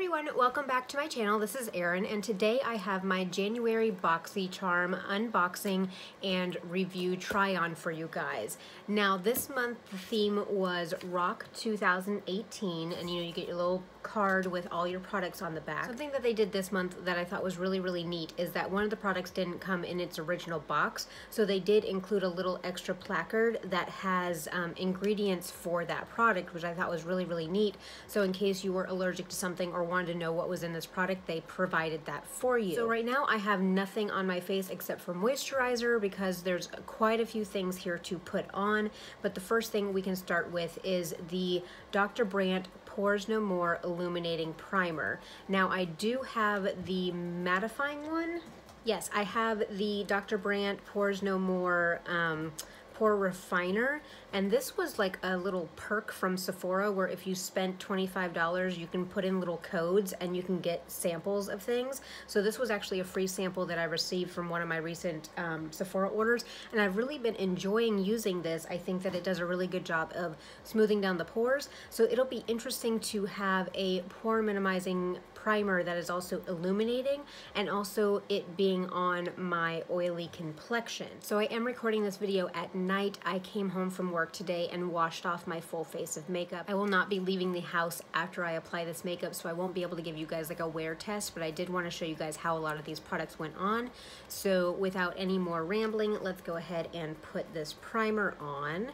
everyone, welcome back to my channel. This is Erin and today I have my January BoxyCharm unboxing and review try on for you guys. Now this month the theme was Rock 2018 and you know you get your little card with all your products on the back. Something that they did this month that I thought was really really neat is that one of the products didn't come in its original box so they did include a little extra placard that has um, ingredients for that product which I thought was really really neat so in case you were allergic to something or wanted to know what was in this product they provided that for you. So right now I have nothing on my face except for moisturizer because there's quite a few things here to put on but the first thing we can start with is the Dr. Brandt Pores No More Illuminating Primer. Now I do have the mattifying one. Yes, I have the Dr. Brandt Pores No More um, Pore Refiner. And this was like a little perk from Sephora where if you spent $25, you can put in little codes and you can get samples of things. So this was actually a free sample that I received from one of my recent um, Sephora orders. And I've really been enjoying using this. I think that it does a really good job of smoothing down the pores. So it'll be interesting to have a pore minimizing primer that is also illuminating and also it being on my oily complexion. So I am recording this video at night. I came home from work today and washed off my full face of makeup. I will not be leaving the house after I apply this makeup so I won't be able to give you guys like a wear test but I did want to show you guys how a lot of these products went on. So without any more rambling let's go ahead and put this primer on.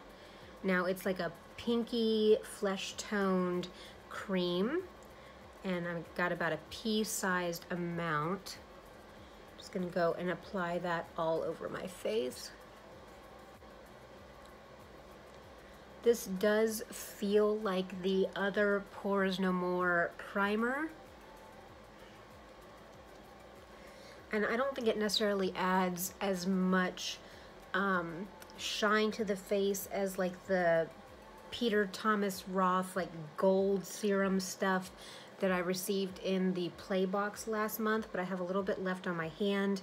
Now it's like a pinky flesh toned cream and I've got about a pea-sized amount. I'm just gonna go and apply that all over my face. This does feel like the other Pores No More primer. And I don't think it necessarily adds as much um, shine to the face as like the Peter Thomas Roth like gold serum stuff that I received in the play box last month, but I have a little bit left on my hand.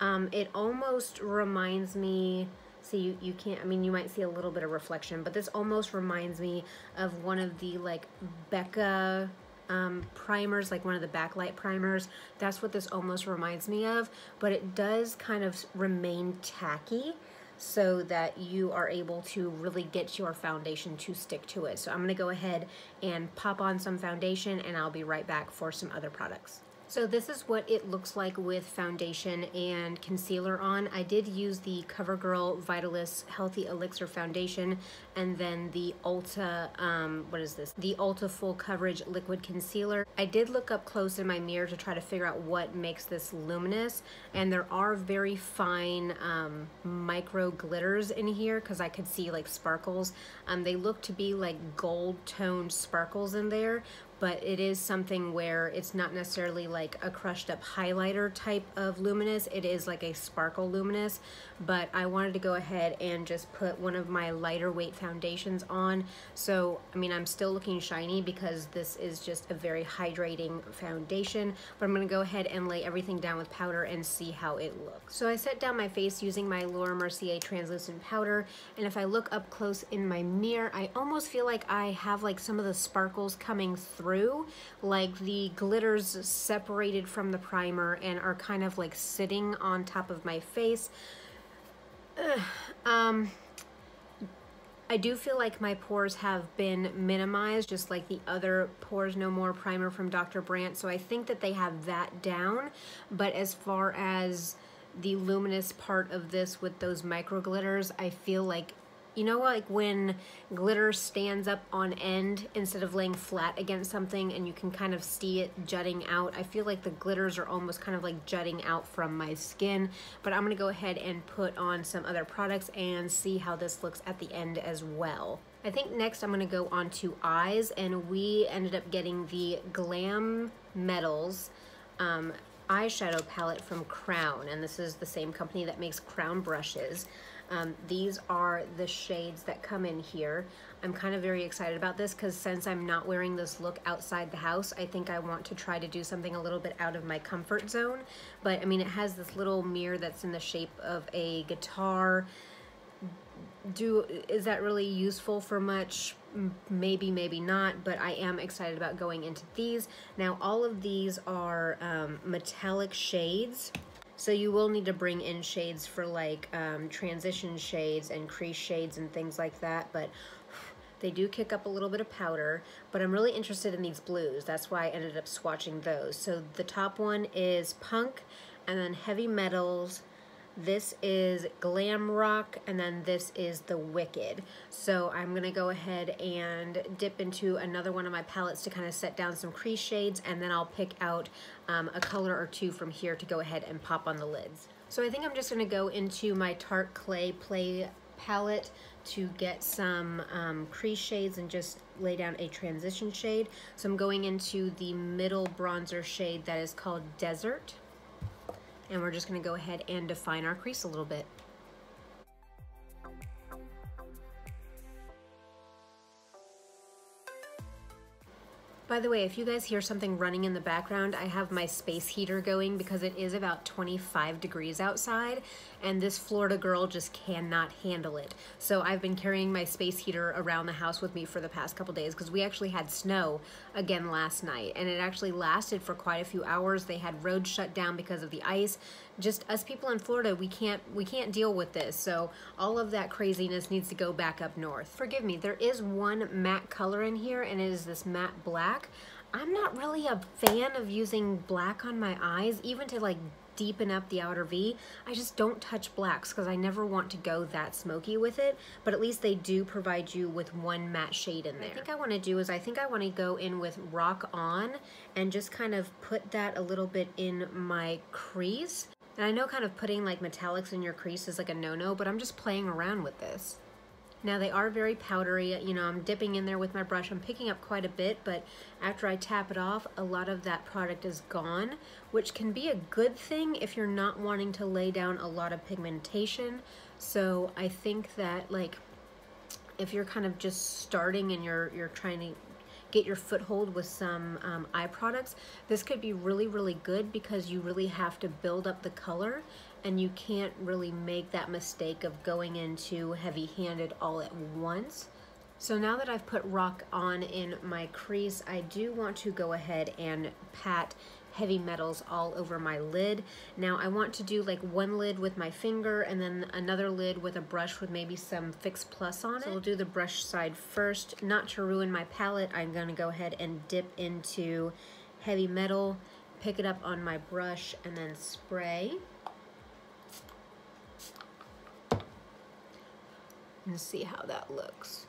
Um, it almost reminds me, see you, you can't, I mean you might see a little bit of reflection, but this almost reminds me of one of the like Becca um, primers, like one of the backlight primers. That's what this almost reminds me of, but it does kind of remain tacky so that you are able to really get your foundation to stick to it. So I'm gonna go ahead and pop on some foundation and I'll be right back for some other products. So this is what it looks like with foundation and concealer on. I did use the CoverGirl Vitalist Healthy Elixir Foundation and then the Ulta, um, what is this? The Ulta Full Coverage Liquid Concealer. I did look up close in my mirror to try to figure out what makes this luminous and there are very fine um, micro glitters in here because I could see like sparkles. Um, they look to be like gold toned sparkles in there but it is something where it's not necessarily like a crushed up highlighter type of luminous. It is like a sparkle luminous, but I wanted to go ahead and just put one of my lighter weight foundations on. So, I mean, I'm still looking shiny because this is just a very hydrating foundation, but I'm gonna go ahead and lay everything down with powder and see how it looks. So I set down my face using my Laura Mercier translucent powder, and if I look up close in my mirror, I almost feel like I have like some of the sparkles coming through through, like the glitters separated from the primer and are kind of like sitting on top of my face. um, I do feel like my pores have been minimized, just like the other Pores No More primer from Dr. Brandt, so I think that they have that down, but as far as the luminous part of this with those micro glitters, I feel like you know like when glitter stands up on end instead of laying flat against something and you can kind of see it jutting out? I feel like the glitters are almost kind of like jutting out from my skin but I'm gonna go ahead and put on some other products and see how this looks at the end as well. I think next I'm gonna go on to eyes and we ended up getting the Glam Metals um, eyeshadow palette from Crown and this is the same company that makes Crown brushes um, these are the shades that come in here. I'm kind of very excited about this because since I'm not wearing this look outside the house, I think I want to try to do something a little bit out of my comfort zone. But I mean, it has this little mirror that's in the shape of a guitar. do is that really useful for much? Maybe, maybe not, but I am excited about going into these. Now, all of these are um, metallic shades. So you will need to bring in shades for like um, transition shades and crease shades and things like that, but they do kick up a little bit of powder, but I'm really interested in these blues. That's why I ended up swatching those. So the top one is Punk, and then Heavy Metals, this is Glam Rock, and then this is The Wicked. So I'm gonna go ahead and dip into another one of my palettes to kind of set down some crease shades, and then I'll pick out um, a color or two from here to go ahead and pop on the lids. So I think I'm just gonna go into my Tarte Clay Play palette to get some um, crease shades and just lay down a transition shade. So I'm going into the middle bronzer shade that is called Desert and we're just gonna go ahead and define our crease a little bit. By the way, if you guys hear something running in the background, I have my space heater going because it is about 25 degrees outside and this Florida girl just cannot handle it. So I've been carrying my space heater around the house with me for the past couple days because we actually had snow again last night and it actually lasted for quite a few hours. They had roads shut down because of the ice just us people in Florida, we can't we can't deal with this. So all of that craziness needs to go back up north. Forgive me, there is one matte color in here and it is this matte black. I'm not really a fan of using black on my eyes, even to like deepen up the outer V. I just don't touch blacks because I never want to go that smoky with it, but at least they do provide you with one matte shade in there. I think I want to do is I think I want to go in with Rock On and just kind of put that a little bit in my crease. And I know kind of putting like metallics in your crease is like a no-no, but I'm just playing around with this. Now they are very powdery, you know, I'm dipping in there with my brush. I'm picking up quite a bit, but after I tap it off, a lot of that product is gone, which can be a good thing if you're not wanting to lay down a lot of pigmentation. So I think that like, if you're kind of just starting and you're, you're trying to get your foothold with some um, eye products, this could be really, really good because you really have to build up the color and you can't really make that mistake of going into heavy-handed all at once. So now that I've put rock on in my crease, I do want to go ahead and pat heavy metals all over my lid. Now I want to do like one lid with my finger and then another lid with a brush with maybe some Fix Plus on it. So we'll do the brush side first. Not to ruin my palette, I'm gonna go ahead and dip into heavy metal, pick it up on my brush and then spray. And see how that looks.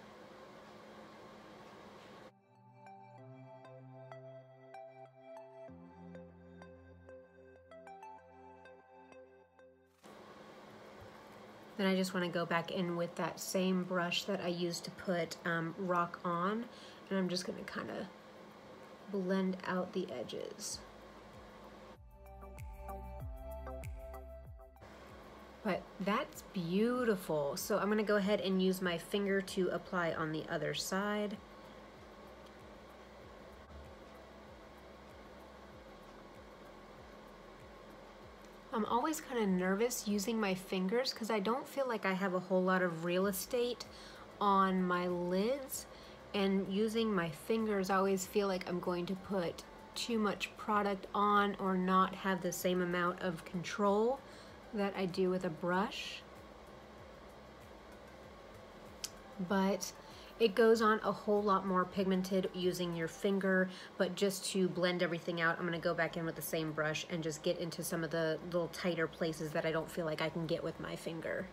Then I just want to go back in with that same brush that I used to put um, rock on and I'm just going to kind of blend out the edges. But that's beautiful. So I'm gonna go ahead and use my finger to apply on the other side. I'm always kind of nervous using my fingers because I don't feel like I have a whole lot of real estate on my lids and using my fingers I always feel like I'm going to put too much product on or not have the same amount of control that I do with a brush. But it goes on a whole lot more pigmented using your finger, but just to blend everything out, I'm gonna go back in with the same brush and just get into some of the little tighter places that I don't feel like I can get with my finger.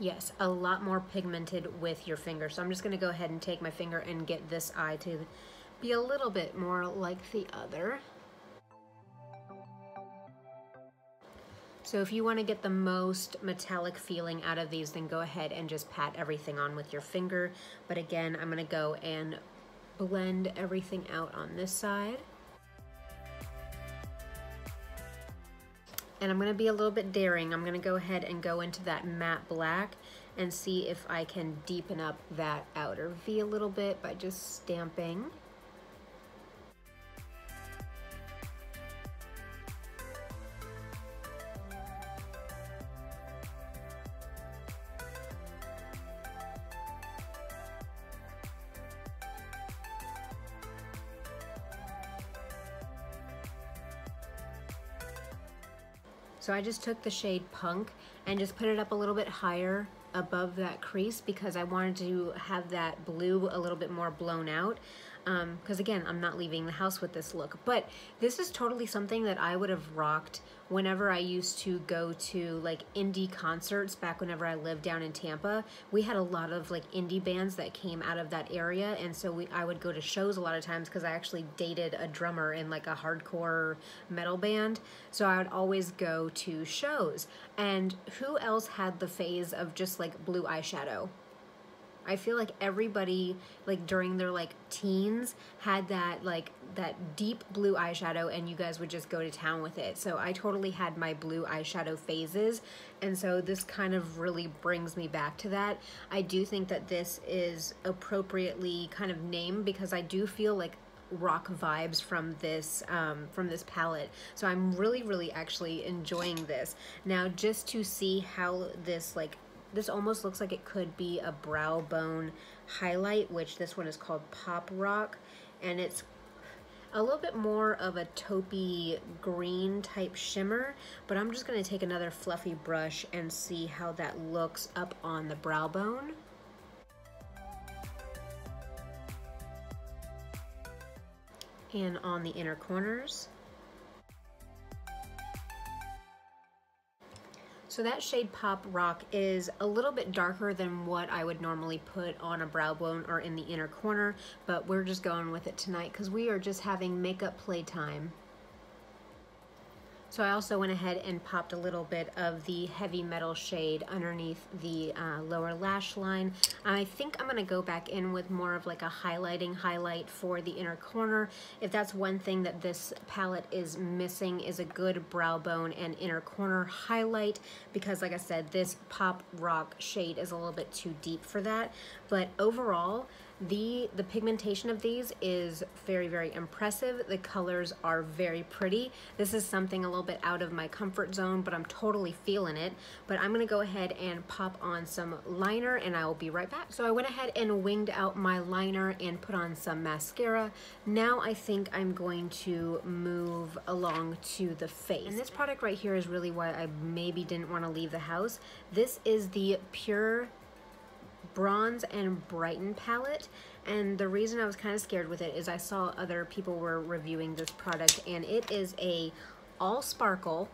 Yes, a lot more pigmented with your finger. So I'm just gonna go ahead and take my finger and get this eye to be a little bit more like the other. So if you want to get the most metallic feeling out of these, then go ahead and just pat everything on with your finger. But again, I'm going to go and blend everything out on this side. And I'm going to be a little bit daring. I'm going to go ahead and go into that matte black and see if I can deepen up that outer V a little bit by just stamping. So I just took the shade Punk and just put it up a little bit higher above that crease because I wanted to have that blue a little bit more blown out because um, again I'm not leaving the house with this look. But this is totally something that I would have rocked whenever I used to go to like indie concerts back whenever I lived down in Tampa. We had a lot of like indie bands that came out of that area and so we I would go to shows a lot of times because I actually dated a drummer in like a hardcore metal band. So I would always go to shows. And who else had the phase of just like blue eyeshadow I feel like everybody like during their like teens had that like that deep blue eyeshadow and you guys would just go to town with it. So I totally had my blue eyeshadow phases and so this kind of really brings me back to that. I do think that this is appropriately kind of named because I do feel like rock vibes from this um, from this palette so I'm really really actually enjoying this now just to see how this like this almost looks like it could be a brow bone highlight, which this one is called Pop Rock. And it's a little bit more of a taupey green type shimmer, but I'm just gonna take another fluffy brush and see how that looks up on the brow bone. And on the inner corners. So that shade Pop Rock is a little bit darker than what I would normally put on a brow bone or in the inner corner, but we're just going with it tonight because we are just having makeup playtime. So I also went ahead and popped a little bit of the heavy metal shade underneath the uh, lower lash line. I think I'm gonna go back in with more of like a highlighting highlight for the inner corner. If that's one thing that this palette is missing is a good brow bone and inner corner highlight because like I said, this Pop Rock shade is a little bit too deep for that. But overall, the, the pigmentation of these is very, very impressive. The colors are very pretty. This is something a little bit out of my comfort zone, but I'm totally feeling it. But I'm gonna go ahead and pop on some liner and I will be right back. So I went ahead and winged out my liner and put on some mascara. Now I think I'm going to move along to the face. And this product right here is really why I maybe didn't wanna leave the house. This is the Pure bronze and brighten palette. And the reason I was kind of scared with it is I saw other people were reviewing this product and it is a all sparkle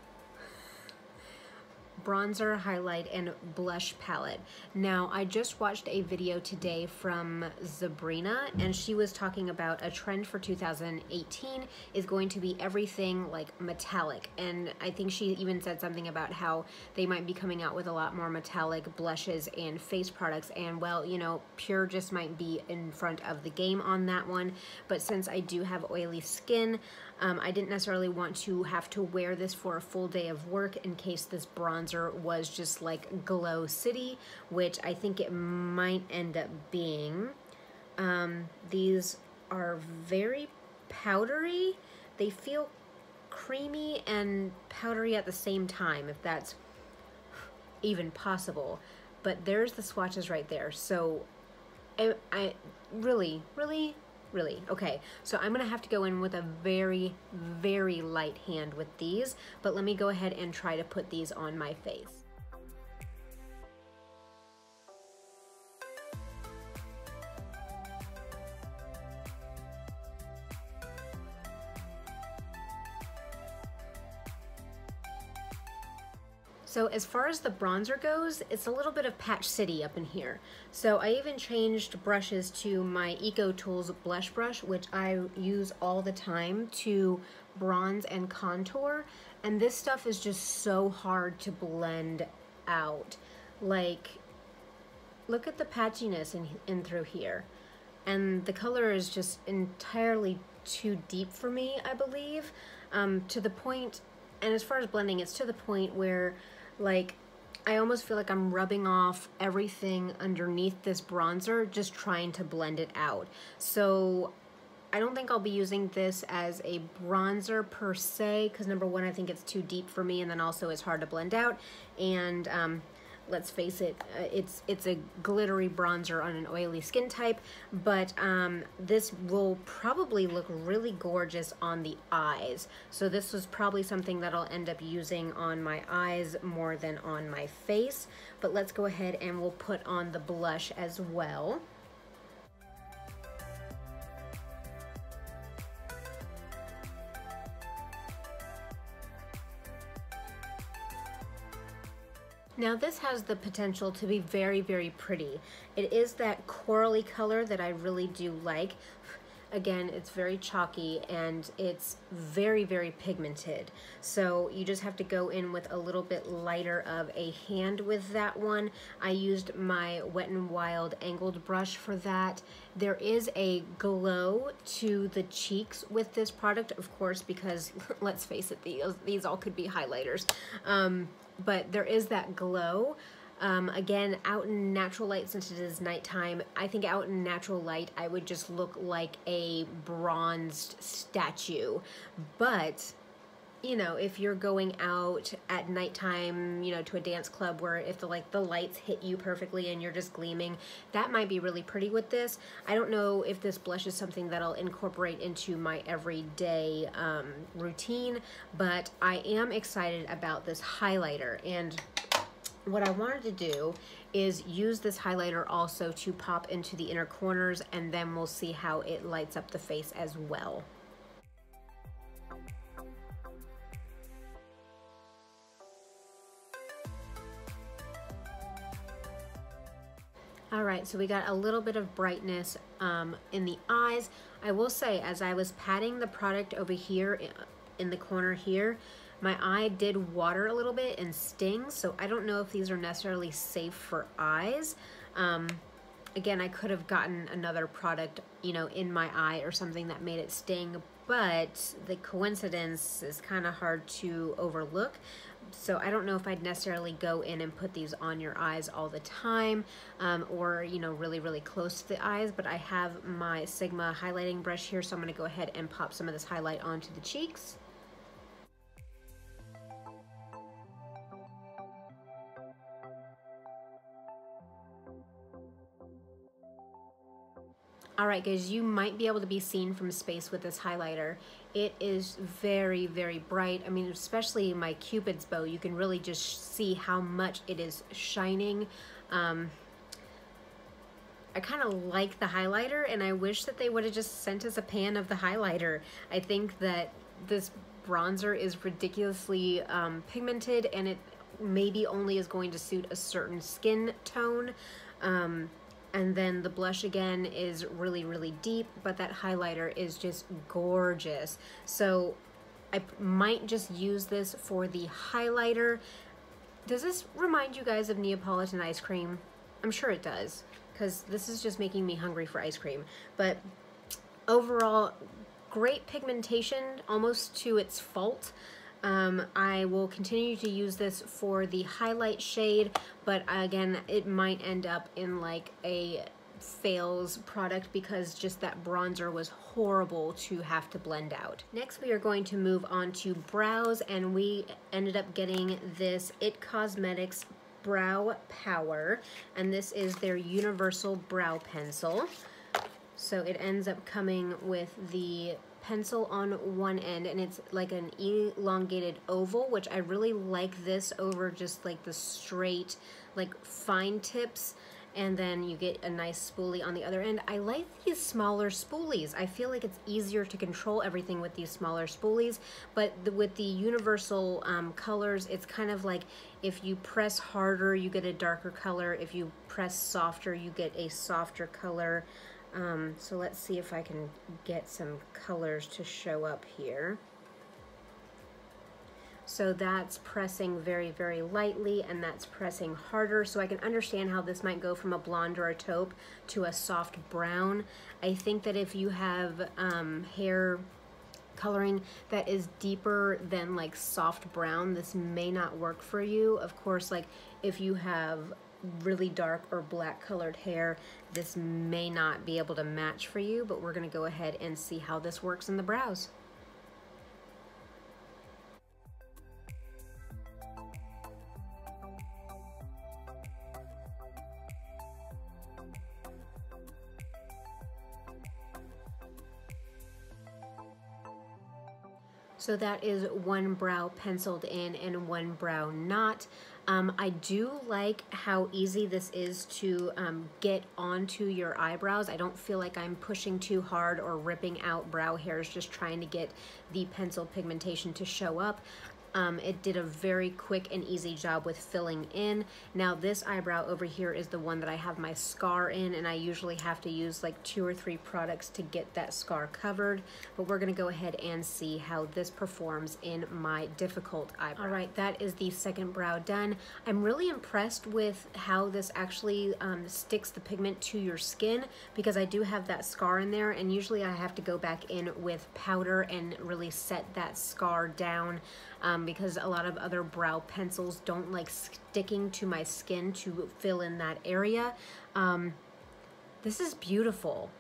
bronzer, highlight, and blush palette. Now, I just watched a video today from Zabrina, and she was talking about a trend for 2018 is going to be everything like metallic. And I think she even said something about how they might be coming out with a lot more metallic blushes and face products. And well, you know, Pure just might be in front of the game on that one. But since I do have oily skin, um, I didn't necessarily want to have to wear this for a full day of work in case this bronzer was just like Glow City, which I think it might end up being. Um, these are very powdery. They feel creamy and powdery at the same time, if that's even possible. But there's the swatches right there. So I, I really, really really. Okay, so I'm gonna have to go in with a very, very light hand with these, but let me go ahead and try to put these on my face. So as far as the bronzer goes, it's a little bit of Patch City up in here. So I even changed brushes to my Eco Tools blush brush, which I use all the time to bronze and contour. And this stuff is just so hard to blend out. Like, look at the patchiness in, in through here. And the color is just entirely too deep for me, I believe, um, to the point, and as far as blending, it's to the point where like, I almost feel like I'm rubbing off everything underneath this bronzer, just trying to blend it out. So I don't think I'll be using this as a bronzer per se, because number one, I think it's too deep for me, and then also it's hard to blend out. And um, let's face it, uh, it's it's a glittery bronzer on an oily skin type, but um, this will probably look really gorgeous on the eyes. So this was probably something that I'll end up using on my eyes more than on my face. But let's go ahead and we'll put on the blush as well. Now this has the potential to be very, very pretty. It is that corally color that I really do like. Again, it's very chalky and it's very, very pigmented. So you just have to go in with a little bit lighter of a hand with that one. I used my Wet n Wild angled brush for that. There is a glow to the cheeks with this product, of course, because let's face it, these, these all could be highlighters. Um, but there is that glow. Um, again, out in natural light, since it is nighttime, I think out in natural light, I would just look like a bronzed statue. But you know, if you're going out at nighttime, you know, to a dance club where if the like the lights hit you perfectly and you're just gleaming, that might be really pretty with this. I don't know if this blush is something that I'll incorporate into my everyday um, routine, but I am excited about this highlighter and what I wanted to do is use this highlighter also to pop into the inner corners and then we'll see how it lights up the face as well. All right, so we got a little bit of brightness um, in the eyes. I will say, as I was patting the product over here in the corner here, my eye did water a little bit and sting, so I don't know if these are necessarily safe for eyes. Um, again, I could have gotten another product, you know, in my eye or something that made it sting, but the coincidence is kind of hard to overlook so I don't know if I'd necessarily go in and put these on your eyes all the time um, or, you know, really, really close to the eyes, but I have my Sigma highlighting brush here, so I'm gonna go ahead and pop some of this highlight onto the cheeks. All right, guys, you might be able to be seen from space with this highlighter. It is very, very bright. I mean, especially my Cupid's bow, you can really just see how much it is shining. Um, I kind of like the highlighter and I wish that they would have just sent us a pan of the highlighter. I think that this bronzer is ridiculously um, pigmented and it maybe only is going to suit a certain skin tone. Um, and then the blush again is really, really deep, but that highlighter is just gorgeous. So I might just use this for the highlighter. Does this remind you guys of Neapolitan ice cream? I'm sure it does, because this is just making me hungry for ice cream. But overall, great pigmentation, almost to its fault. Um, I will continue to use this for the highlight shade, but again, it might end up in like a fails product because just that bronzer was horrible to have to blend out. Next we are going to move on to brows and we ended up getting this IT Cosmetics Brow Power and this is their universal brow pencil. So it ends up coming with the pencil on one end and it's like an elongated oval which I really like this over just like the straight like fine tips and then you get a nice spoolie on the other end. I like these smaller spoolies. I feel like it's easier to control everything with these smaller spoolies, but the, with the universal um, colors, it's kind of like if you press harder, you get a darker color. If you press softer, you get a softer color. Um, so let's see if I can get some colors to show up here. So that's pressing very, very lightly and that's pressing harder. So I can understand how this might go from a blonde or a taupe to a soft brown. I think that if you have um, hair coloring that is deeper than like soft brown, this may not work for you. Of course, like if you have really dark or black colored hair, this may not be able to match for you, but we're gonna go ahead and see how this works in the brows. So that is one brow penciled in and one brow not. Um, I do like how easy this is to um, get onto your eyebrows. I don't feel like I'm pushing too hard or ripping out brow hairs just trying to get the pencil pigmentation to show up. Um, it did a very quick and easy job with filling in. Now this eyebrow over here is the one that I have my scar in and I usually have to use like two or three products to get that scar covered. But we're gonna go ahead and see how this performs in my difficult eyebrow. All right, that is the second brow done. I'm really impressed with how this actually um, sticks the pigment to your skin because I do have that scar in there and usually I have to go back in with powder and really set that scar down um, because a lot of other brow pencils don't like sticking to my skin to fill in that area. Um, this is beautiful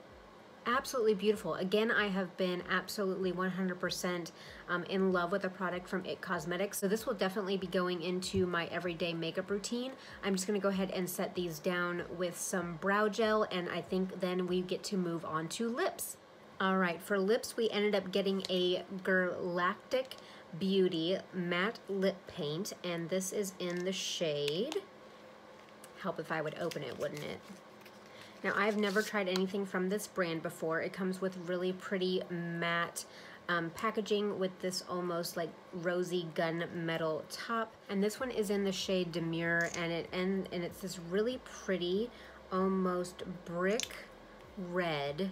absolutely beautiful. Again, I have been absolutely 100% um, in love with a product from IT Cosmetics. So this will definitely be going into my everyday makeup routine. I'm just gonna go ahead and set these down with some brow gel and I think then we get to move on to lips. All right, for lips, we ended up getting a Galactic Beauty Matte Lip Paint, and this is in the shade. Help if I would open it, wouldn't it? Now, I've never tried anything from this brand before. It comes with really pretty matte um, packaging with this almost like rosy gunmetal top. And this one is in the shade Demure, and, it, and, and it's this really pretty, almost brick red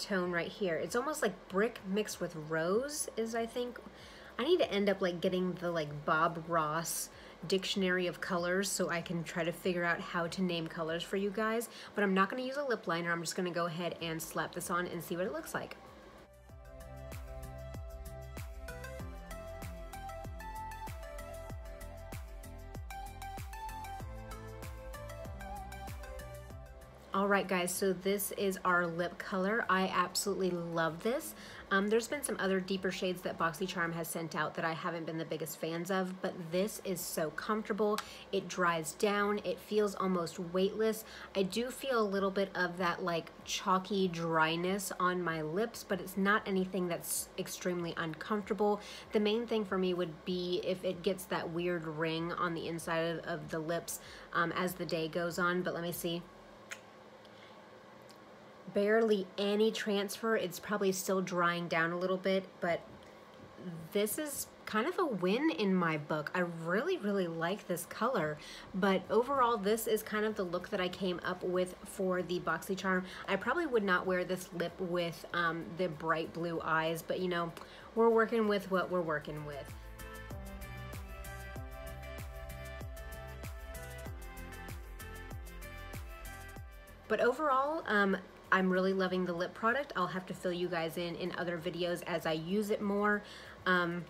tone right here. It's almost like brick mixed with rose is I think. I need to end up like getting the like Bob Ross dictionary of colors so I can try to figure out how to name colors for you guys. But I'm not going to use a lip liner. I'm just going to go ahead and slap this on and see what it looks like. All right, guys, so this is our lip color. I absolutely love this. Um, there's been some other deeper shades that BoxyCharm has sent out that I haven't been the biggest fans of, but this is so comfortable. It dries down. It feels almost weightless. I do feel a little bit of that like chalky dryness on my lips, but it's not anything that's extremely uncomfortable. The main thing for me would be if it gets that weird ring on the inside of, of the lips um, as the day goes on, but let me see barely any transfer. It's probably still drying down a little bit, but this is kind of a win in my book. I really, really like this color, but overall this is kind of the look that I came up with for the BoxyCharm. I probably would not wear this lip with um, the bright blue eyes, but you know, we're working with what we're working with. But overall, um, I'm really loving the lip product. I'll have to fill you guys in in other videos as I use it more. Um,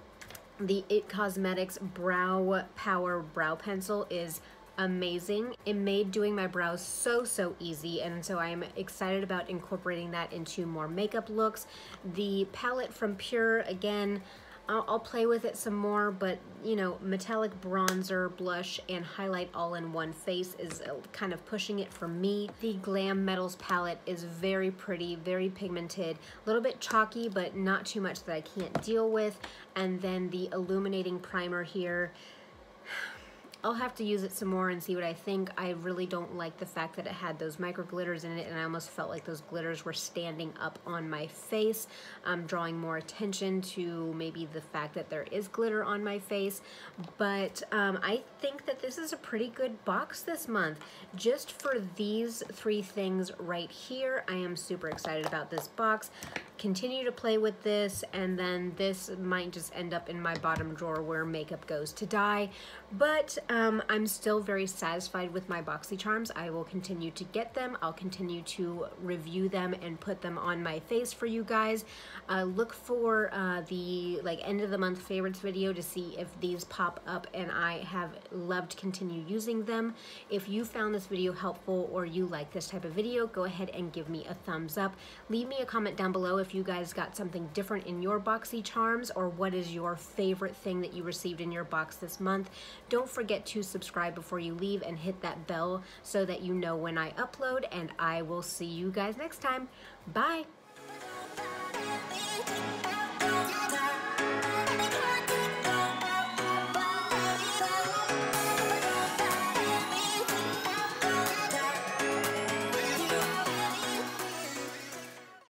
the IT Cosmetics Brow Power Brow Pencil is amazing. It made doing my brows so, so easy, and so I'm excited about incorporating that into more makeup looks. The palette from Pure, again, I'll, I'll, play with it some more, but you know, metallic bronzer, blush, and highlight all in one face is uh, kind of pushing it for me. The Glam Metals palette is very pretty, very pigmented, a little bit chalky, but not too much that I can't deal with. And then the illuminating primer here, I'll have to use it some more and see what I think. I really don't like the fact that it had those micro glitters in it and I almost felt like those glitters were standing up on my face, um, drawing more attention to maybe the fact that there is glitter on my face. But um, I think that this is a pretty good box this month. Just for these three things right here, I am super excited about this box continue to play with this and then this might just end up in my bottom drawer where makeup goes to die but um, I'm still very satisfied with my BoxyCharms. I will continue to get them. I'll continue to review them and put them on my face for you guys. Uh, look for uh, the like end of the month favorites video to see if these pop up and I have loved continue using them. If you found this video helpful or you like this type of video, go ahead and give me a thumbs up. Leave me a comment down below if you guys got something different in your boxy charms, or what is your favorite thing that you received in your box this month. Don't forget to subscribe before you leave and hit that bell so that you know when I upload and I will see you guys next time. Bye!